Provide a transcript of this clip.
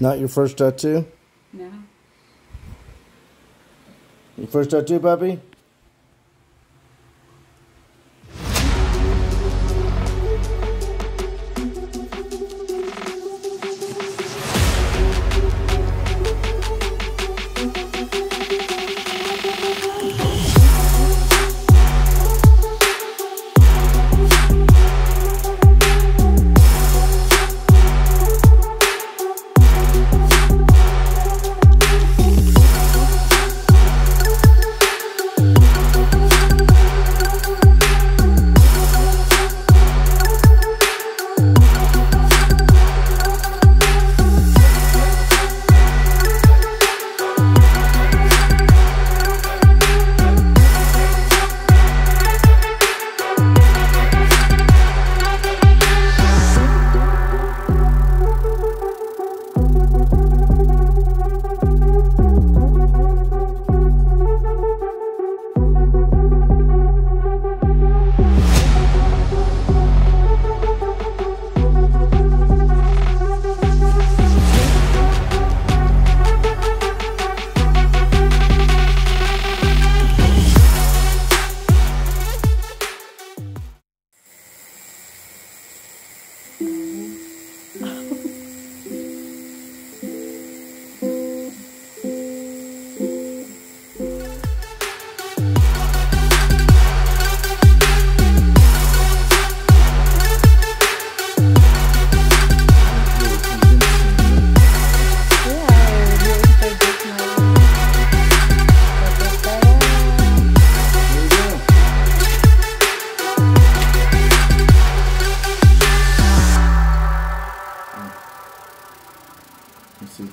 Not your first tattoo? No. Your first tattoo, puppy? Let's see,